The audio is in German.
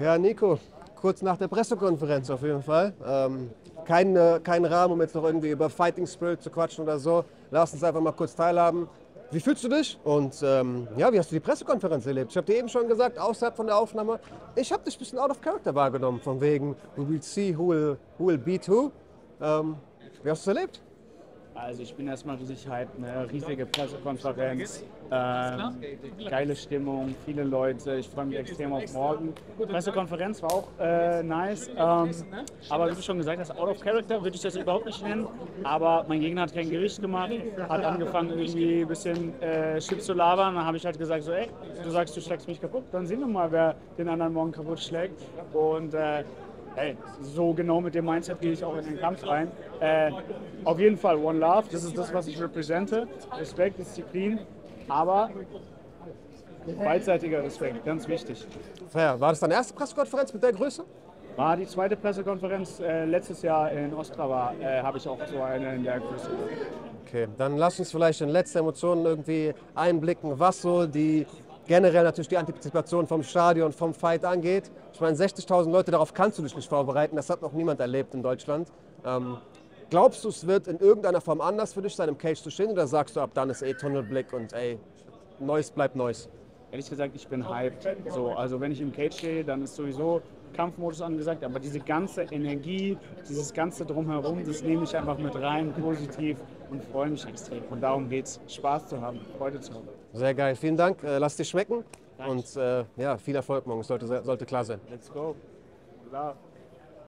Ja, Nico, kurz nach der Pressekonferenz auf jeden Fall. Ähm, kein, äh, kein Rahmen, um jetzt noch irgendwie über Fighting Spirit zu quatschen oder so. Lass uns einfach mal kurz teilhaben. Wie fühlst du dich? Und ähm, ja, wie hast du die Pressekonferenz erlebt? Ich habe dir eben schon gesagt, außerhalb von der Aufnahme, ich habe dich ein bisschen out of character wahrgenommen, von wegen, we will see who will, who will beat who. Ähm, wie hast du es erlebt? Also ich bin erstmal riesig hyped, eine riesige Pressekonferenz, ähm, geile Stimmung, viele Leute, ich freue mich extrem auf morgen. Pressekonferenz war auch äh, nice, ähm, aber wie du schon gesagt hast, out of character würde ich das überhaupt nicht nennen, aber mein Gegner hat kein Gericht gemacht, hat angefangen irgendwie ein bisschen äh, Shit zu labern, dann habe ich halt gesagt so, ey, du sagst, du schlägst mich kaputt, dann sehen wir mal, wer den anderen morgen kaputt schlägt. Und äh, Hey, so genau mit dem Mindset gehe ich auch in den Kampf rein. Äh, auf jeden Fall One Love, das ist das, was ich repräsente. Respekt, Disziplin, aber beidseitiger Respekt, ganz wichtig. Fair. War das deine erste Pressekonferenz mit der Größe? War die zweite Pressekonferenz äh, letztes Jahr in Ostrava, äh, habe ich auch so eine in der Größe. Okay, dann lass uns vielleicht in letzte Emotionen irgendwie einblicken, was so die generell natürlich die Antizipation vom Stadion, vom Fight angeht. Ich meine, 60.000 Leute, darauf kannst du dich nicht vorbereiten. Das hat noch niemand erlebt in Deutschland. Ähm, glaubst du, es wird in irgendeiner Form anders für dich sein, im Cage zu stehen? Oder sagst du, ab dann ist eh Tunnelblick und ey, Neues bleibt Neues? Ehrlich gesagt, ich bin hyped. So, also wenn ich im Cage stehe, dann ist sowieso Kampfmodus angesagt, aber diese ganze Energie, dieses ganze Drumherum, das nehme ich einfach mit rein, positiv und freue mich extrem. Und darum geht es, Spaß zu haben, Freude zu haben. Sehr geil, vielen Dank. Äh, lass dir schmecken und äh, ja, viel Erfolg morgen, sollte, sollte klar sein. Let's go. Love.